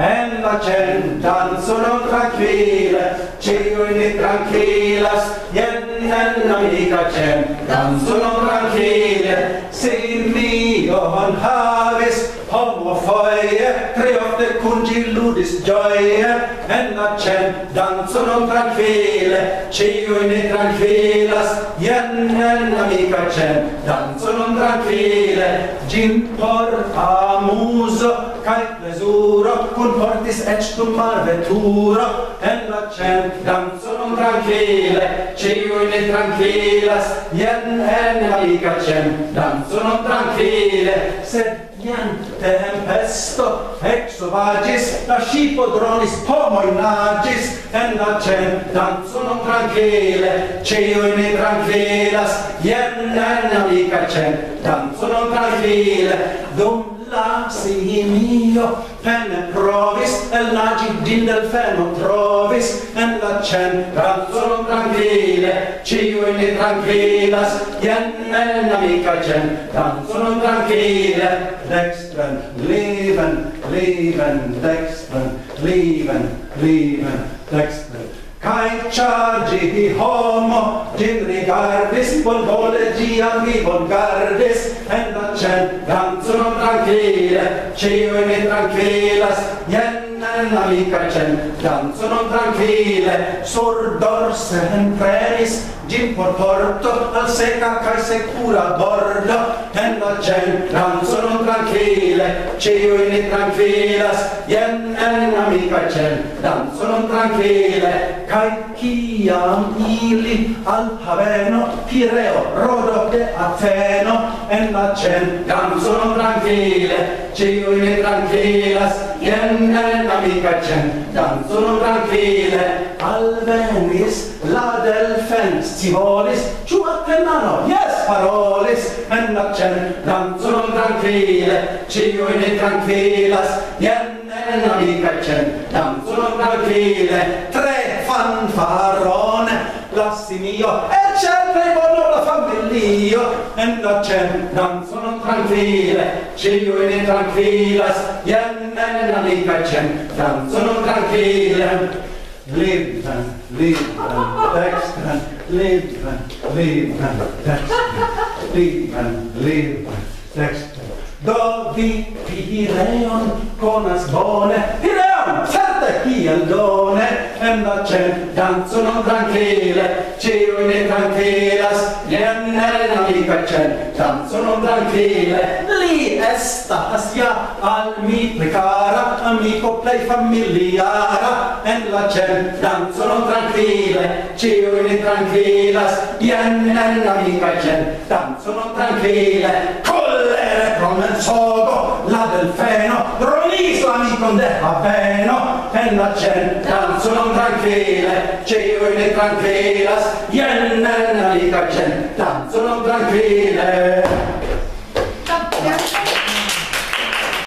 en la centan sono tranquille ciuini tranquillas ien en la mica centan sono tranquille. Sin on havis homo foie triofte cungi ludis gioie. En la centan sono tranquille ciuini tranquillas ien en la mica centan sono tranquille. Gin por amuso kaj portis kunportis eĉ mar veturo en la ĉendanco nun trankvile cio in tranquilas yen en la ica cen danzo non tranquille. Sed Iam tempesto exovagis, la scipo dronis pomo in agis en la centanzo non tranquille, cioi ne tranquillas, ien en amica centanzo non tranquille, dum la simio pene provis el nagi din del feno trovis en la cen ranzon tranquille ciu in tranquillas jen en amica cen ranzon tranquille. Dextren leven leven dextren leven leven dextren. Kai chargi hi homo, gin rigardis, vol vole gian mi, vol gardis, en la cen, Che io e tranquilas, hjälp amica cen danzo non tranquille sur dorsen preris gin por porto al seca cae secura bordo en la cen danzo non tranquille cio in tranquillas yen en amica cen danzo non tranquille cae ciam ili al haveno pireo rodo de Ateno en la cen danzo non tranquille cio in tranquillas Jen amica cen danzano tranquille, al venis la delfen, si volis, ciu attennano, yes parolis, en la cen, danzano tranquille, ciu in tranquillas, jen amica cen danzano tranquille, tre fanfarone, lassi mio, dell'io e non c'è non sono tranquille ciglione tranquillas iemmella lì c'è non sono tranquille Libran, libran, dextran, libran, libran, dextran, libran, libran, dextran. Do vi pireon conas bone, pireon! Iam certa kiel done en la cen danzono tranquille, cio in tranquillas, jen nel cen danzono tranquille. Li estas ja al mi precara, amico plei familiara, en la cen danzono tranquille, cio in tranquillas, jen nel cen danzono tranquille. Collere promensogo, la del feno, mi con te va bene e la gente sono tranquille ci vuole tranquilla e nella vita gente sono tranquille